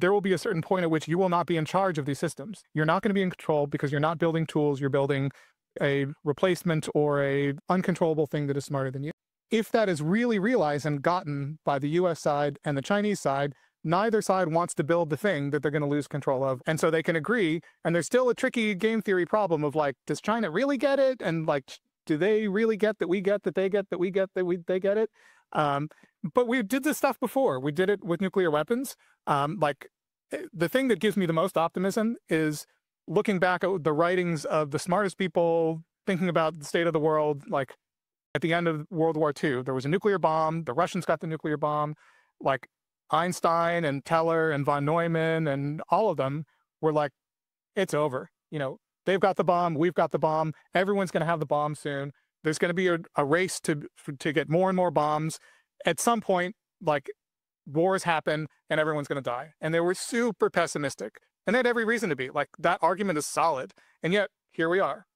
there will be a certain point at which you will not be in charge of these systems. You're not going to be in control because you're not building tools, you're building a replacement or a uncontrollable thing that is smarter than you. If that is really realized and gotten by the US side and the Chinese side, neither side wants to build the thing that they're going to lose control of. And so they can agree. And there's still a tricky game theory problem of like, does China really get it? And like, do they really get that we get that they get that we get that we they get it? Um, but we did this stuff before. We did it with nuclear weapons. Um, like eh, the thing that gives me the most optimism is looking back at the writings of the smartest people thinking about the state of the world. Like at the end of World War II, there was a nuclear bomb. The Russians got the nuclear bomb. Like Einstein and Teller and von Neumann and all of them were like, it's over. You know, they've got the bomb. We've got the bomb. Everyone's going to have the bomb soon. There's going to be a, a race to to get more and more bombs. At some point, like wars happen and everyone's going to die. And they were super pessimistic. And they had every reason to be. Like that argument is solid. And yet here we are.